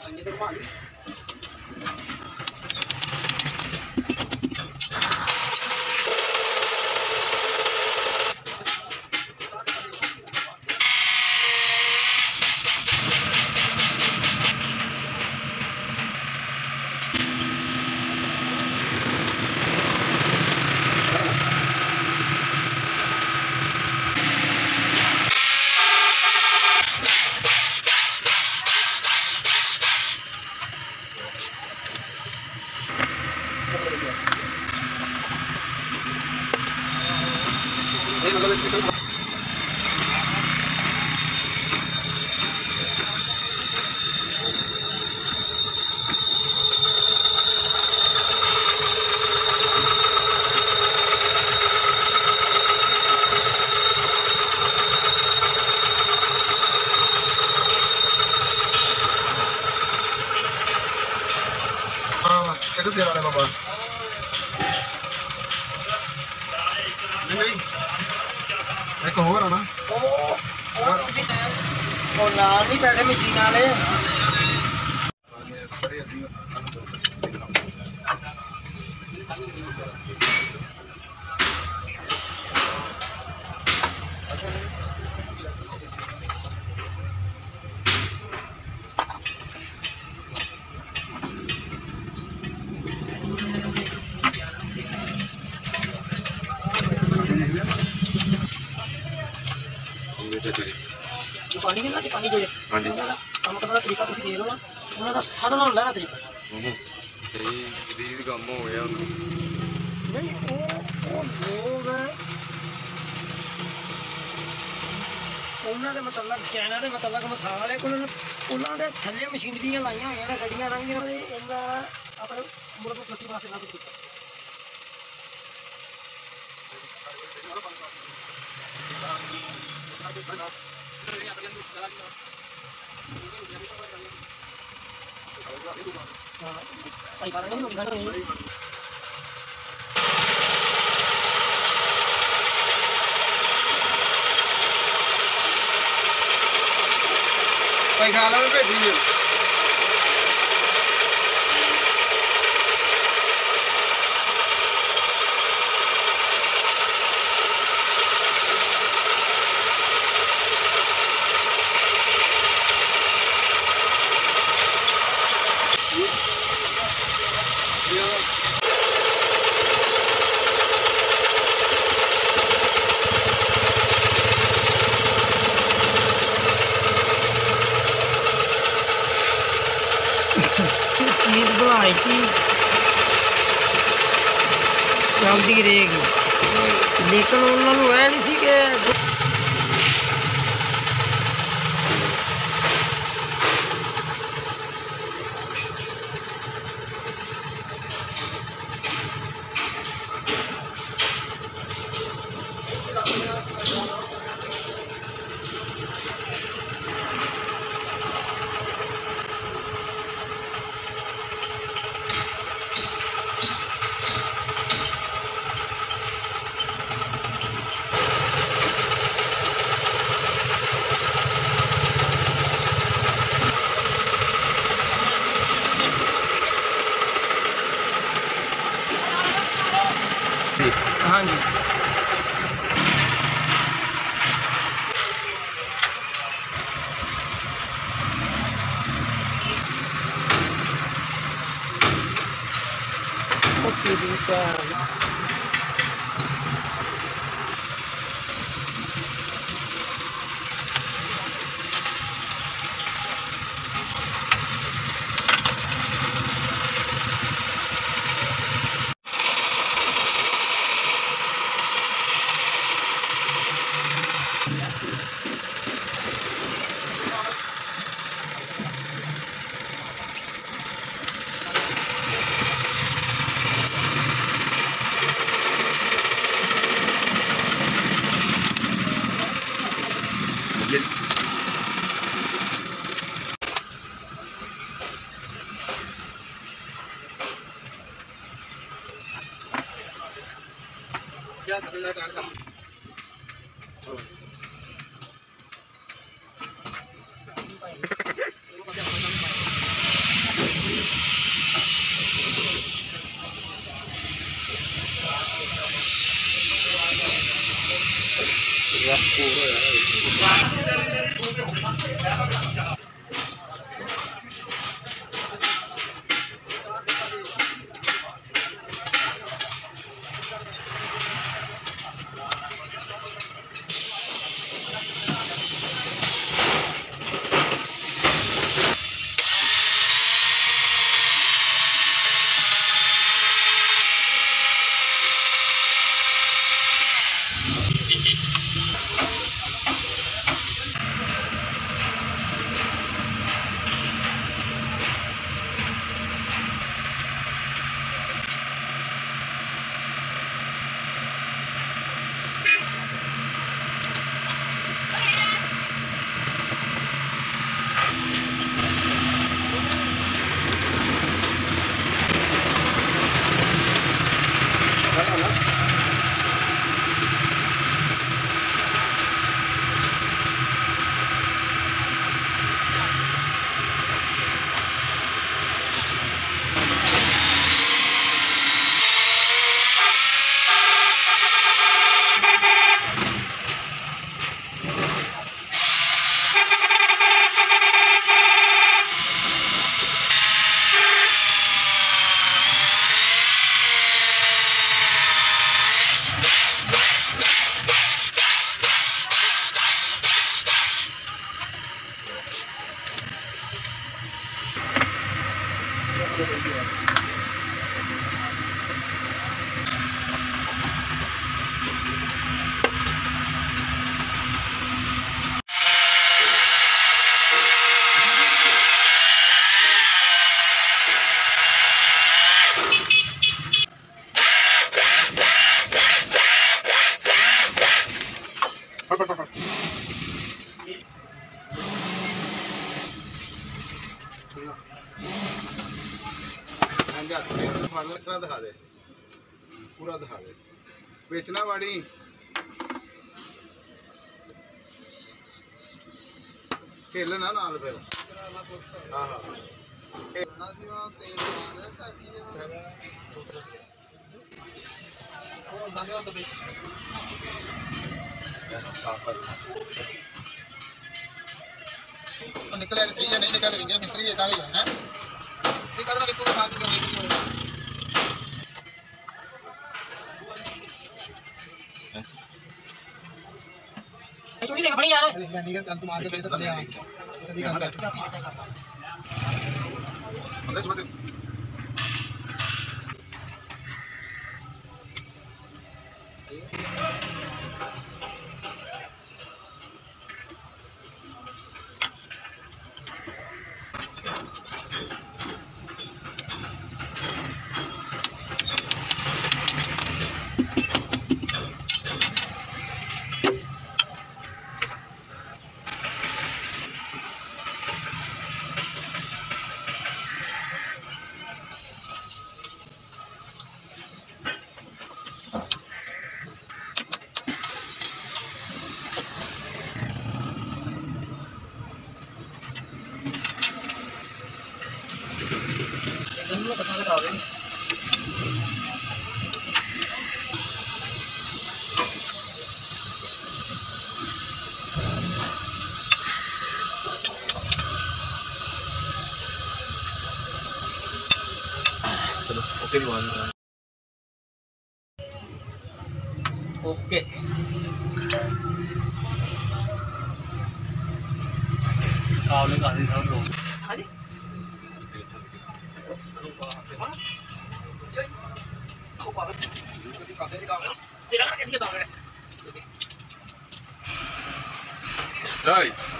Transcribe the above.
反正都买。Thank you. ਇੱਕ ਹੋਰ ਆ ਨਾ। ਉਹ ਉਹ ਨਾਲ ਨਹੀਂ ਬੈਠੇ ਮਸ਼ੀਨ ਵਾਲੇ ਪਾਣੀ ਦੇ ਹਾਂਜੀ। ਉਹਨਾਂ ਦਾ ਕੰਮ ਕਰਨ ਦਾ ਤਰੀਕਾ ਤੁਸੀਂ ਦੇਖ ਲਓ ਨਾ। ਉਹਨਾਂ ਦਾ ਸਾਰਿਆਂ ਨਾਲੋਂ ਲਹਿਰਾ ਤਰੀਕਾ। ਹੂੰ ਤੇਰੀ ਰੀਡ ਕੰਮ ਹੋ ਗਿਆ। ਉਹਨੂੰ ਨਹੀਂ ਉਹ ਉਹ ਲੋਕ ਉਹਨਾਂ ਦੇ ਮਤਲਬ ਚਾਈਨਾ ਦੇ ਮਤਲਬ ਮਿਸਾਲ ਹੈ। ਉਹਨਾਂ ਉਹਨਾਂ ਦੇ ਥੱਲੇ ਮਸ਼ੀਨਰੀਆਂ ਲਾਈਆਂ ਹੋਈਆਂ ਨੇ ਗੱਡੀਆਂ ਲਾਈਆਂ ਨੇ। ਇਹਨਾਂ ਆਪਣੇ ਮੁਲਕ ਨੂੰ ਖੇਤੀ ਵਾਸਤੇ ਕੀਤਾ। Ay, parang ganun, ganun eh. Ay, kala mo ba, Dinyo? ਭੇਜੀ ਜੀ ਚੀਜ਼ ਬਣਾਈ ਸੀ ਚੱਲਦੀ ਰਹੇਗੀ ਲੇਕਿਨ ਉਹਨਾਂ ਨੂੰ ਇਹ ਨਹੀਂ ਸੀ ਕਿ ਹਾਂਜੀ Thank you. ஆந்திரா தமிழ்நாடு ஆடுதான் Yeah. फाइनल सारा दिखा दे। पूरा दिखा दे। बेचना बाड़ी। खेलना नाल फिर। हाँ निकल मिस्त्री इतना ही, है? निकल लेके पड़ी यार। मैं नहीं चल तुम आगे तो चले आएँगे इसे दिखा दे पता चलते Thank. 되게 많다. 오케이. 나오는 거 아닌 사람도 아니? 들어가겠습니다 그래. 나이.